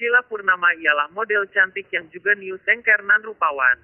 Sheila Purnama ialah model cantik yang juga new tanker nan rupawan.